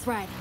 Let's ride.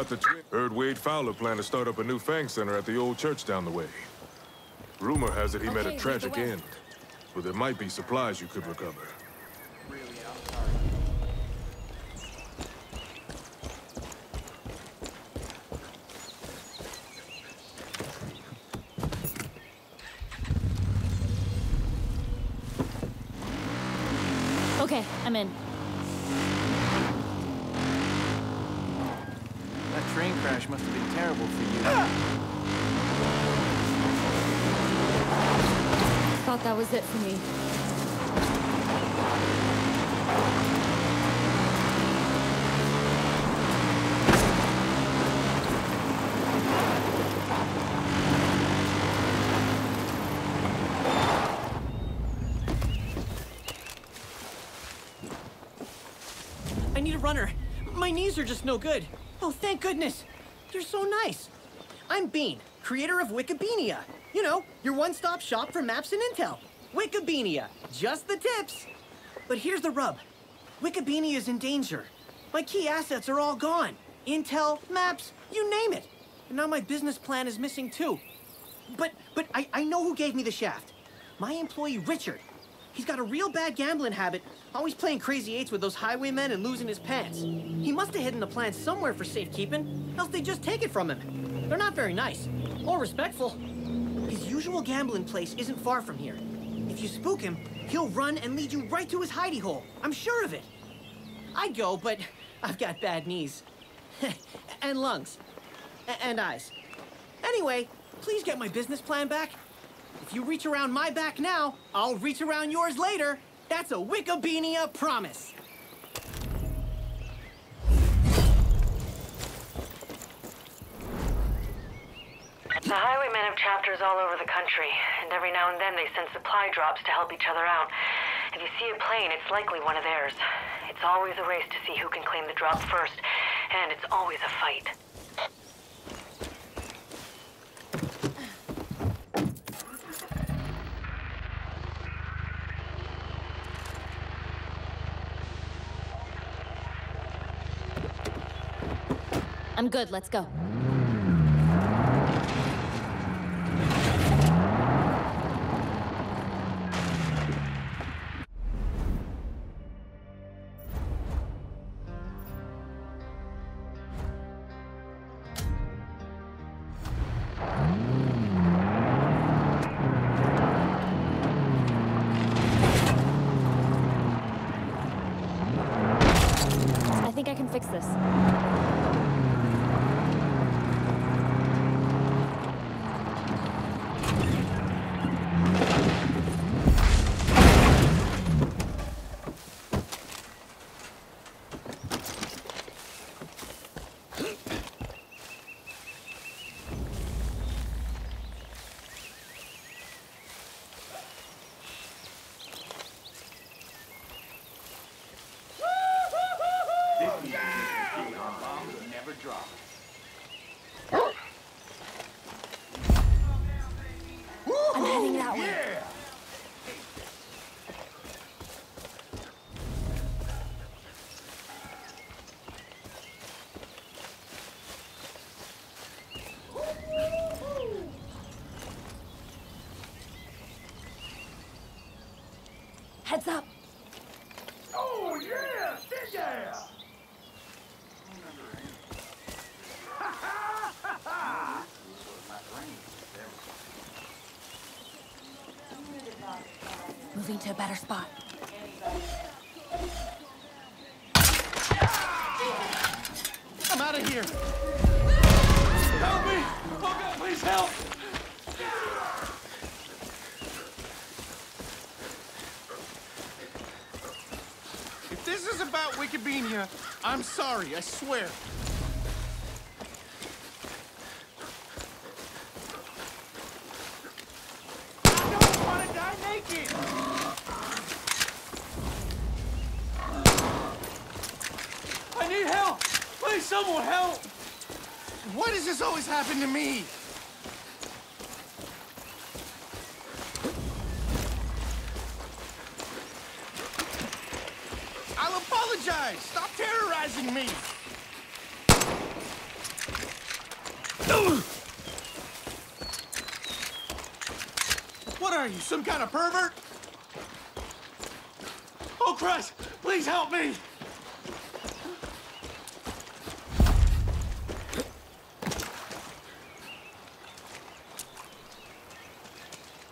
Got the twin. Heard Wade Fowler plan to start up a new Fang Center at the old church down the way. Rumor has it he met a tragic end. But there might be supplies you could recover. Okay, I'm in. That train crash must have been terrible for you. Thought that was it for me. I need a runner. My knees are just no good. Oh, thank goodness. You're so nice. I'm Bean, creator of Wikibeania. You know, your one-stop shop for maps and intel. Wikibeania, just the tips. But here's the rub. Wikibeania is in danger. My key assets are all gone. Intel, maps, you name it. And now my business plan is missing too. But, but I, I know who gave me the shaft. My employee, Richard. He's got a real bad gambling habit, always playing crazy eights with those highwaymen and losing his pants. He must have hidden the plan somewhere for safekeeping, else they'd just take it from him. They're not very nice, or respectful. His usual gambling place isn't far from here. If you spook him, he'll run and lead you right to his hidey hole. I'm sure of it. I'd go, but I've got bad knees. and lungs. A- and eyes. Anyway, please get my business plan back. If you reach around my back now, I'll reach around yours later. That's a Wikibeania promise. The highwaymen have chapters all over the country, and every now and then they send supply drops to help each other out. If you see a plane, it's likely one of theirs. It's always a race to see who can claim the drop first, and it's always a fight. I'm good, let's go. I think I can fix this. I'm heading that way. Heads up. Oh, yeah! Big yeah! moving to a better spot. I'm out of here. Help me! Oh God, please help! If this is about Wikibeania, I'm sorry, I swear. I don't want to die naked! I need help! Please, someone help! Why does this always happen to me? I'll apologize! Stop terrorizing me! What are you, some kind of pervert? Oh, Christ! Please help me!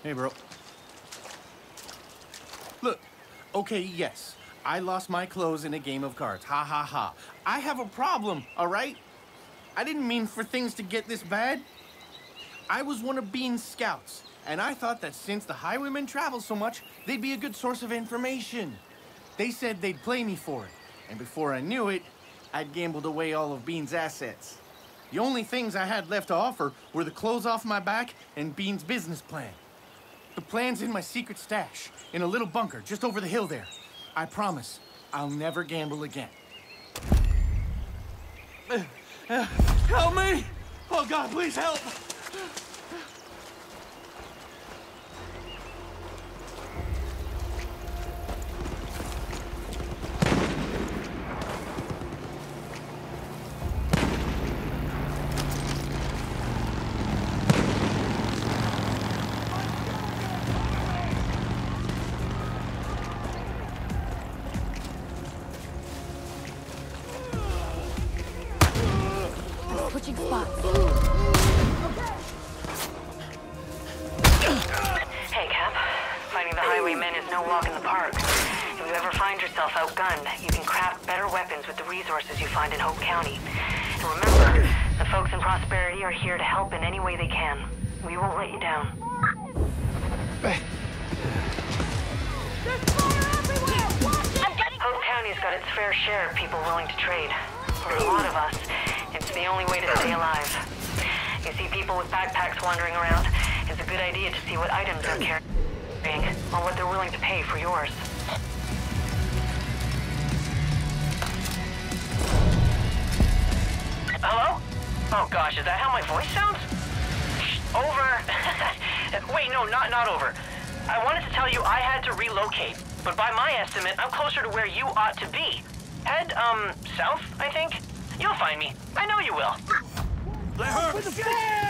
Hey, bro. Look, okay, yes. I lost my clothes in a game of cards. Ha ha ha. I have a problem, all right? I didn't mean for things to get this bad. I was one of Bean's scouts, and I thought that since the highwaymen travel so much, they'd be a good source of information. They said they'd play me for it, and before I knew it, I'd gambled away all of Bean's assets. The only things I had left to offer were the clothes off my back and Bean's business plan. The plan's in my secret stash, in a little bunker just over the hill there. I promise, I'll never gamble again. Help me! Oh God, please help! Fighting the highwaymen is no walk in the park. If you ever find yourself outgunned, you can craft better weapons with the resources you find in Hope County. And remember, the folks in Prosperity are here to help in any way they can. We won't let you down. Hope County's got its fair share of people willing to trade. For a lot of us, it's the only way to stay alive. You see people with backpacks wandering around, it's a good idea to see what items they're carrying, or what they're willing to pay for yours. Hello? Oh gosh, is that how my voice sounds? Over. Wait, no, not not over. I wanted to tell you I had to relocate, but by my estimate, I'm closer to where you ought to be. Head, um, south, I think? You'll find me. I know you will. Let her!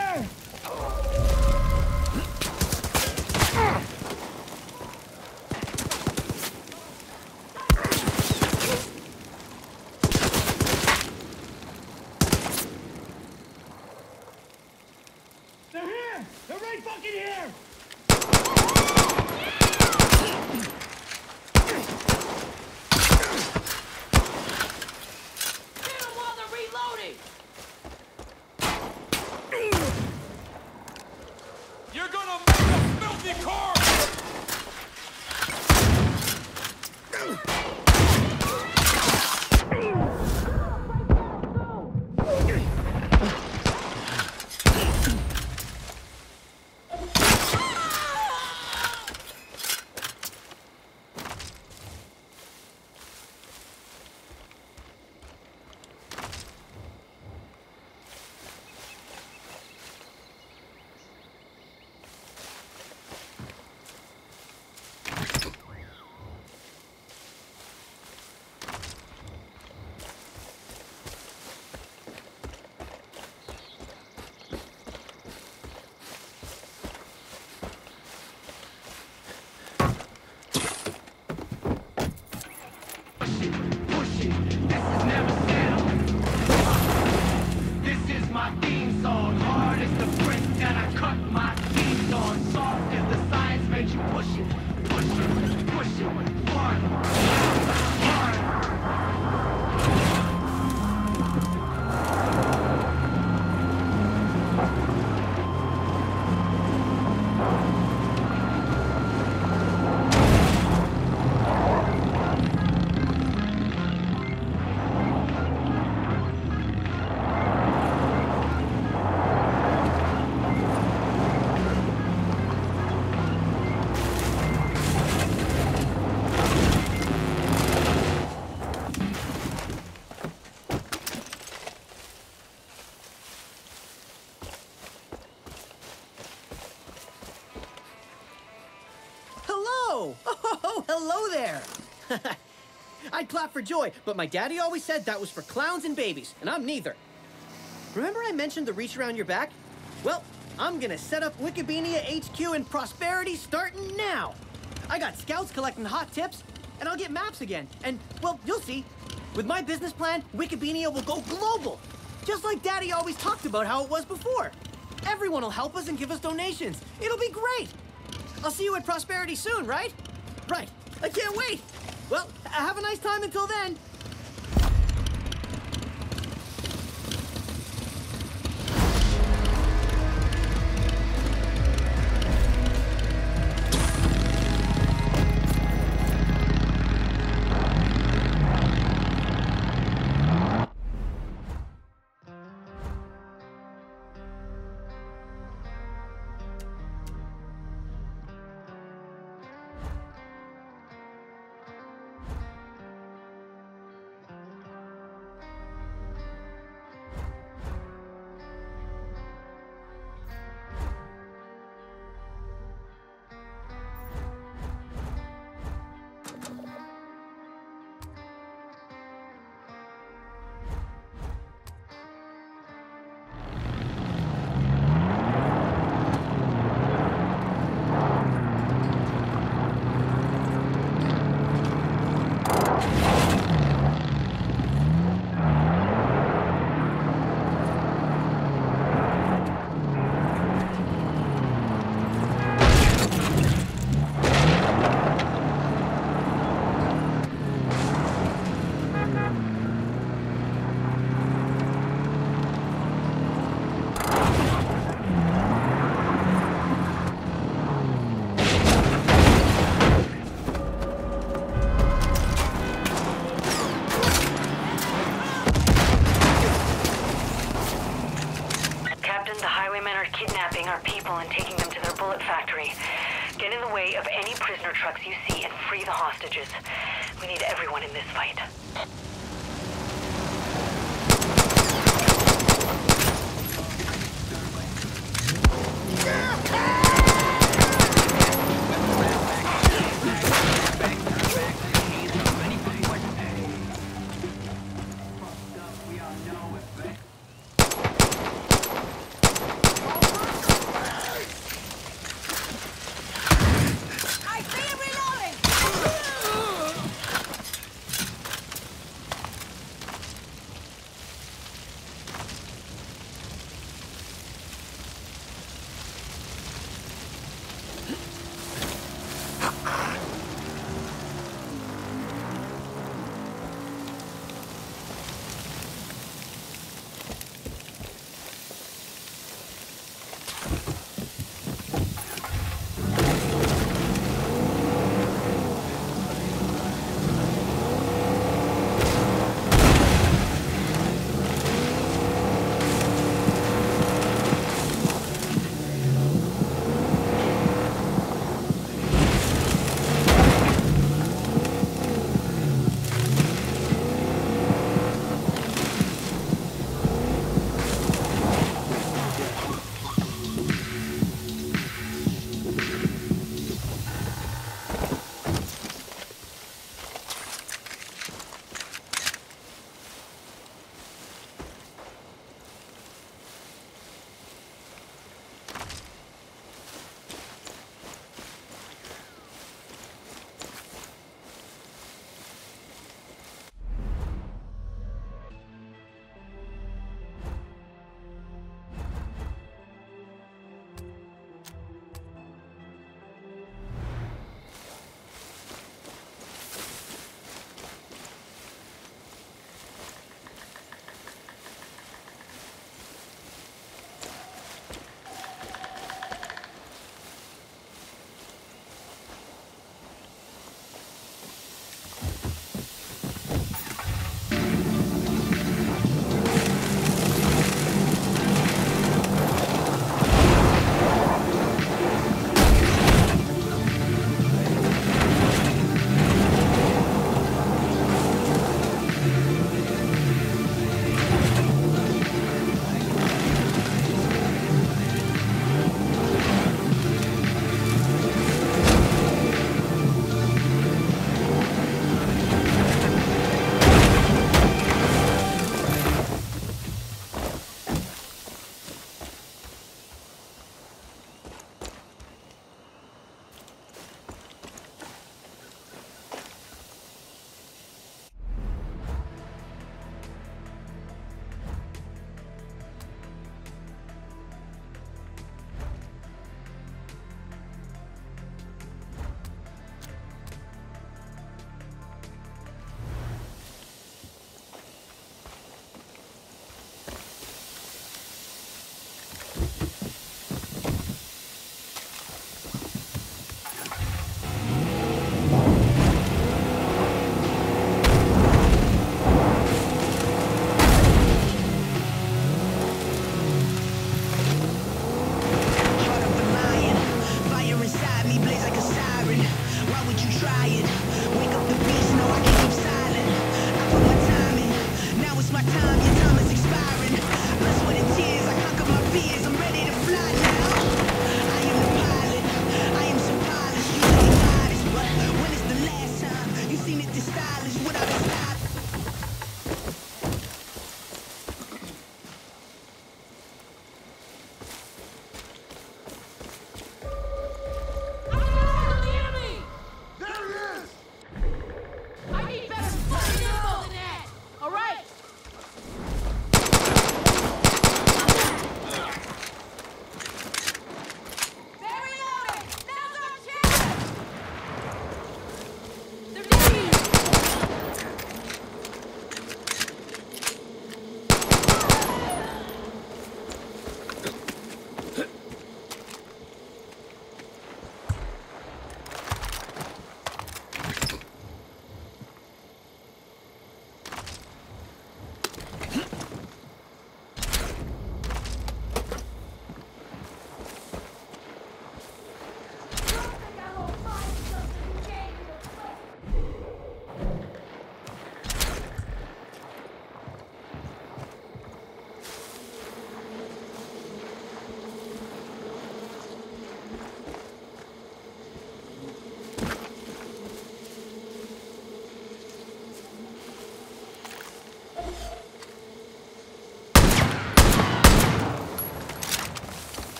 I'd clap for joy, but my daddy always said that was for clowns and babies, and I'm neither. Remember I mentioned the reach around your back? Well, I'm gonna set up Wikibeania HQ in Prosperity starting now. I got scouts collecting hot tips, and I'll get maps again. And, well, you'll see. With my business plan, Wikibeania will go global. Just like Daddy always talked about how it was before. Everyone will help us and give us donations. It'll be great. I'll see you at Prosperity soon, right? Right. I can't wait. Well, have a nice time until then.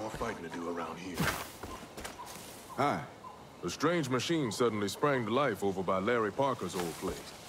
more fighting to do around here. Hi. A strange machine suddenly sprang to life over by Larry Parker's old place.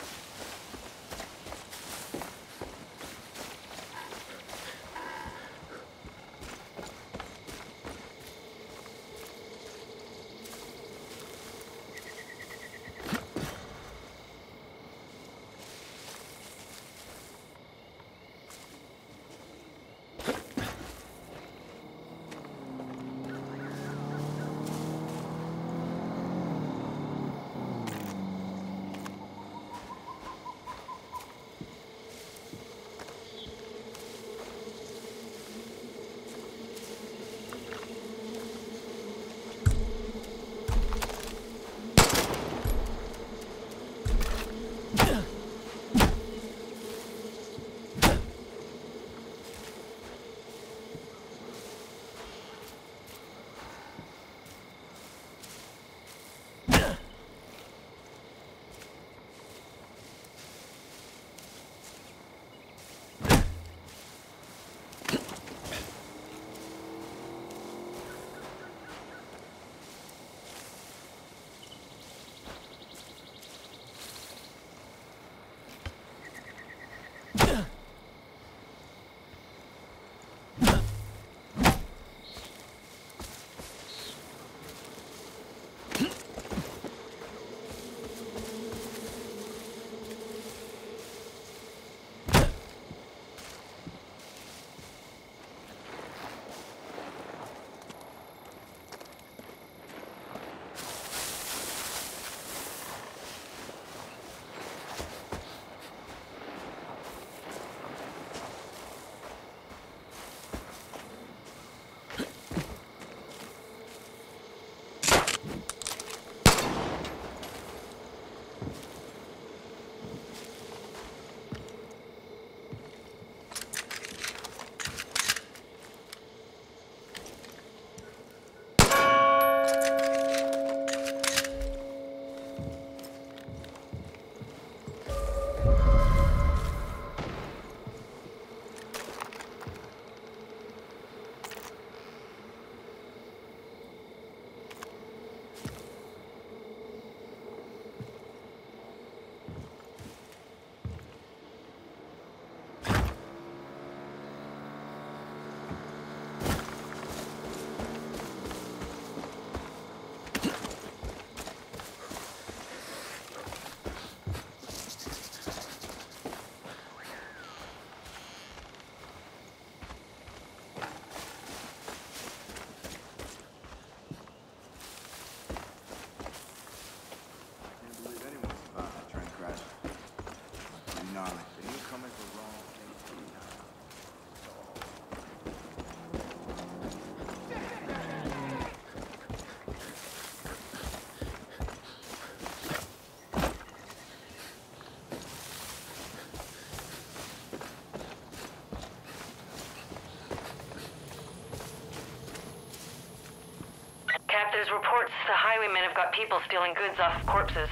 Cap, there's reports the highwaymen have got people stealing goods off of corpses.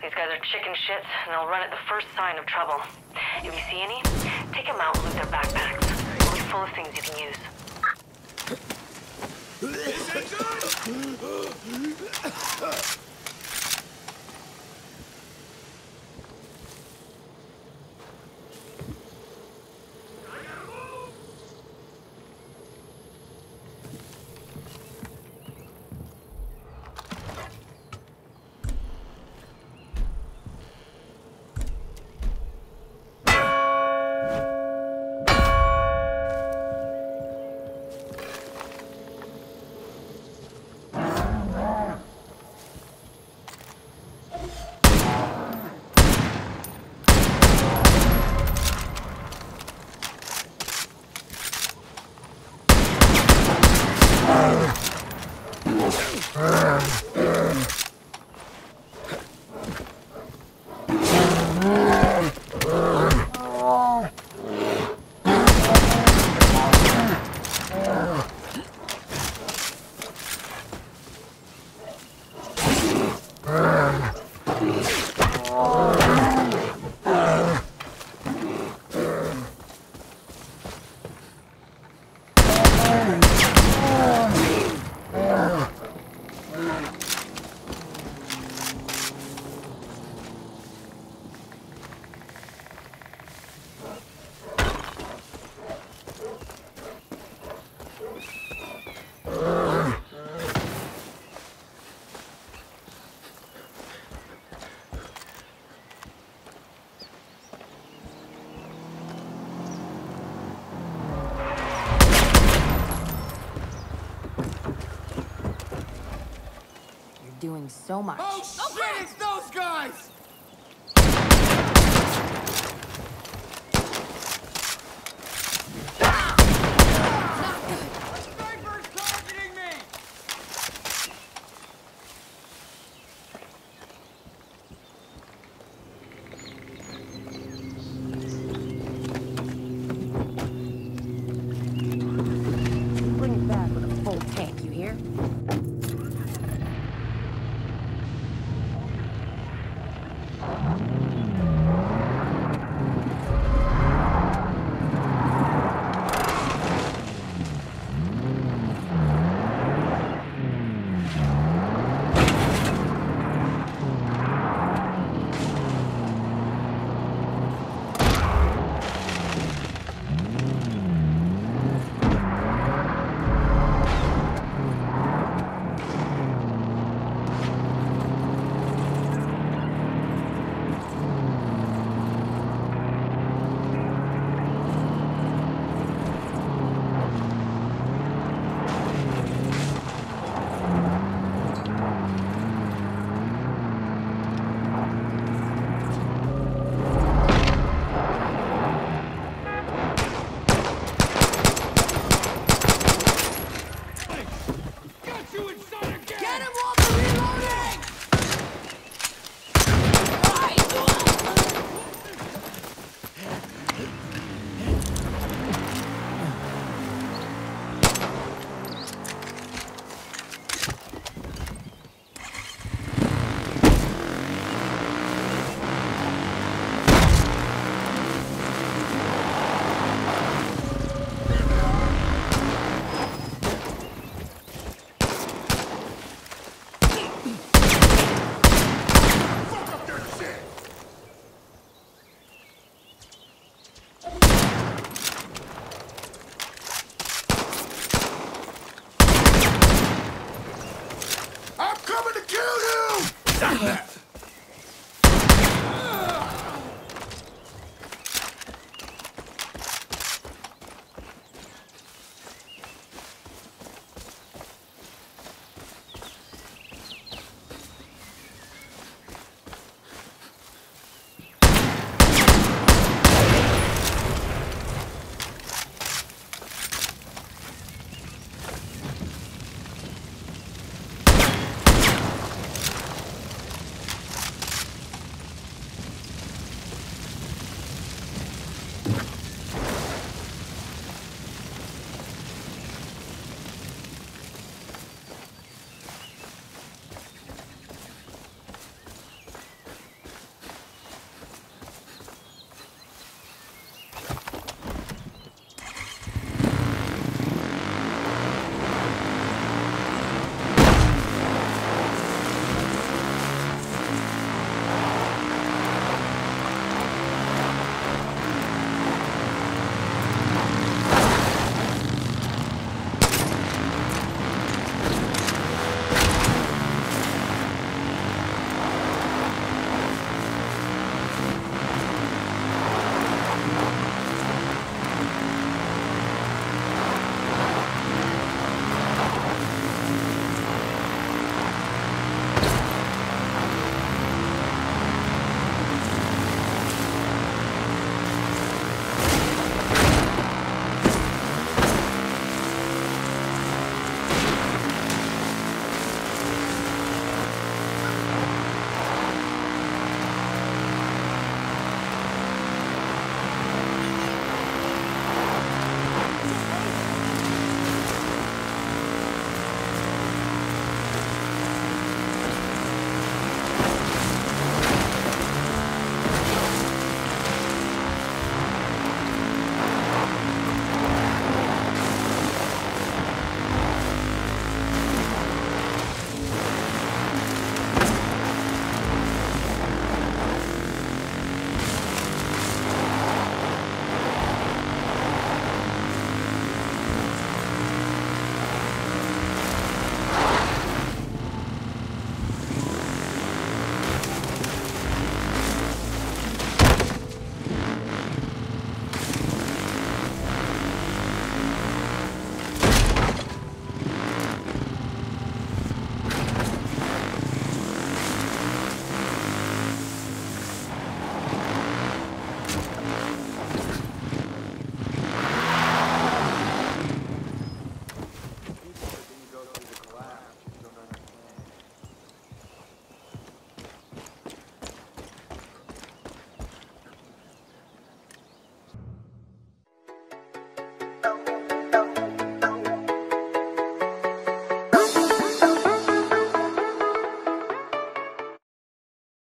These guys are chicken shits, and they'll run at the first sign of trouble. If you see any, take them out and loot their backpacks. They'll be full of things you can use. You're doing so much. Oh shit, it's those guys! A sniper's targeting me! Bring it back with a full tank, you hear?